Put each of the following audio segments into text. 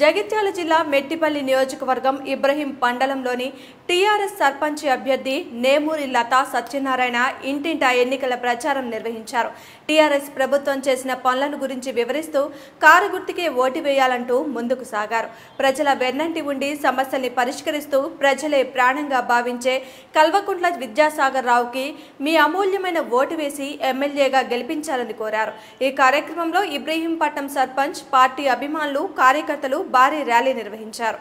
జగిత్యాల జిల్లా మెట్టిపల్లి నియోజకవర్గం ఇబ్రహీం మండలంలోని టీఆర్ఎస్ సర్పంచ్ అభ్యర్థి నేమూరి లతా సత్యనారాయణ ఇంటింటా ఎన్నికల ప్రచారం నిర్వహించారు. టీఆర్ఎస్ ప్రభుత్వం చేసిన పనులను గురించి వివరిస్తూ కారు గుర్తుకే ఓటు వేయాలంటూ ముందుకు సాగారు. ప్రజల వెన్నంటి ఉండి సమస్యల్ని పరిష్కరిస్తూ ప్రజలే ప్రాణంగా భావించే కల్వకుంట్ల విద్యాసాగర్ రావుకి మీ అమూల్యమైన ఓటు వేసి ఎమ్మెల్యేగా గెలిపించాలని కోరారు. ఈ కార్యక్రమంలో ఇబ్రహీంపట్నం సర్పంచ్ పార్టీ అభిమానులు కార్యకర్తలు భారీ ర్యాలీ నిర్వహించారు.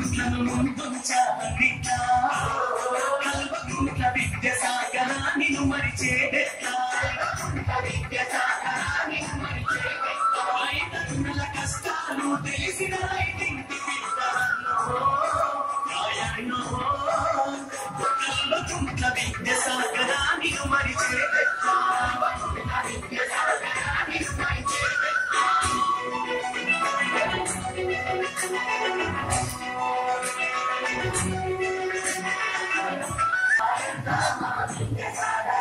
Selalu untuk jalan kita I'm not a man.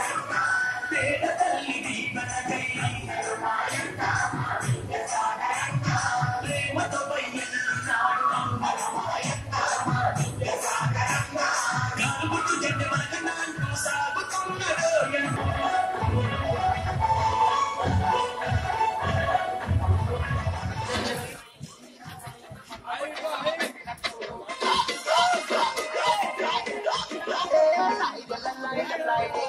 Yeah.